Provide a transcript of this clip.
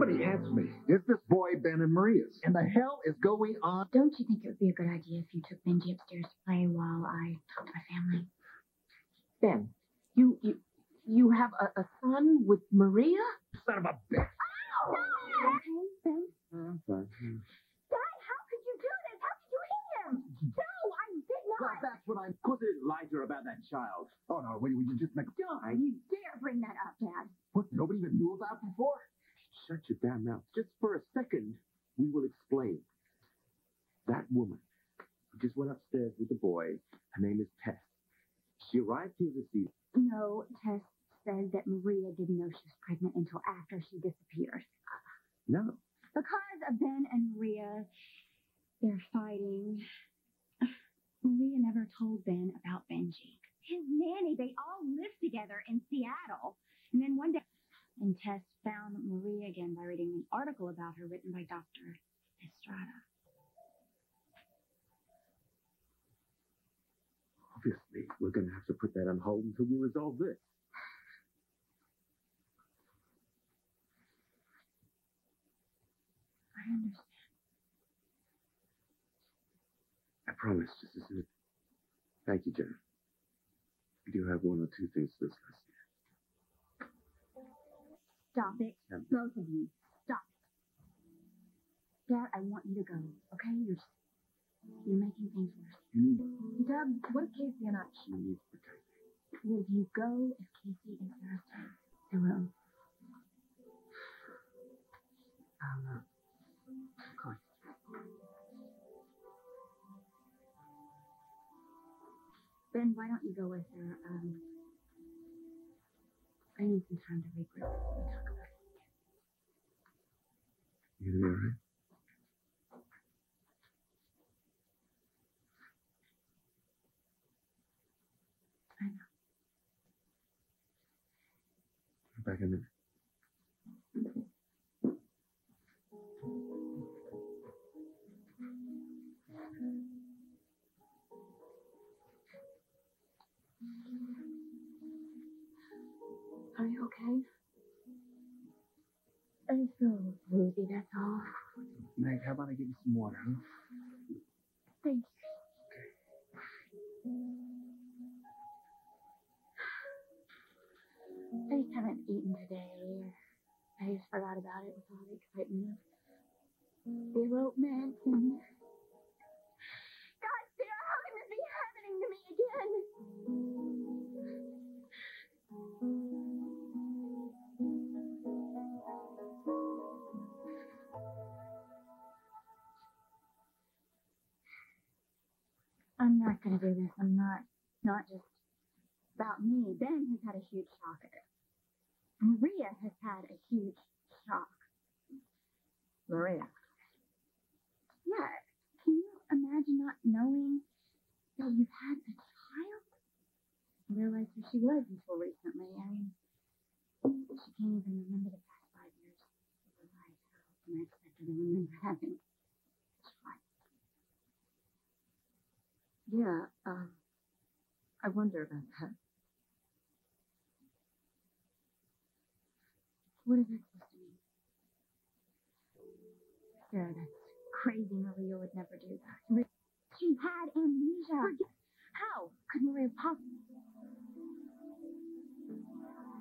Somebody answer me. Is this boy Ben and Maria's? And the hell is going on? Don't you think it would be a good idea if you took Benji upstairs to play while I talk to my family? Ben, you you you have a, a son with Maria? Son of a bitch. Okay, Ben. I'm sorry. Dad, how could you do this? How could you hit him? No, I did Well, not. that's what I'm. Of course, I didn't lie to her about that child. Oh no, we, we just make. Don't you dare bring that up, Dad. What? Nobody even knew about before. Shut your damn mouth. Just for a second, we will explain. That woman who just went upstairs with the boy, her name is Tess. She arrived here this evening. No, Tess said that Maria didn't know she was pregnant until after she disappeared. No. Because of Ben and Maria, they're fighting. Maria never told Ben about Benji. His nanny, they all lived together in Seattle. And then one day, and Tess found Marie again by reading an article about her written by Dr. Estrada. Obviously, we're going to have to put that on hold until we resolve this. I understand. I promise, just as soon as... Thank you, Jenna. We do have one or two things to discuss here. Stop it. Both of you. Stop it. Dad, I want you to go. Okay? You're you're making things worse. Need, Dad, what if Casey and I you need to protect me. Will you go if Casey and Sarah stay? I will. Um, of course. Ben, why don't you go with her? Um, I need some time to regroup we talk about it. You gonna be all right? I know. Back in a minute. Are you okay? I feel woozy, that's all. Meg, how about I give you some water, huh? Thank you. I just haven't eaten today. I just forgot about it with all the excitement of the elopement and. I'm not gonna do this. I'm not. Not just about me. Ben has had a huge shock. Maria has had a huge shock. Maria. Yeah. Can you imagine not knowing that you've had a child? I realized who she was until recently. I mean, she can't even remember the past five years of her life. How can I expect her to remember having a child? Yeah, um, I wonder about that. What is that supposed to mean? That's crazy. Maria would never do that. She had amnesia. Possibly?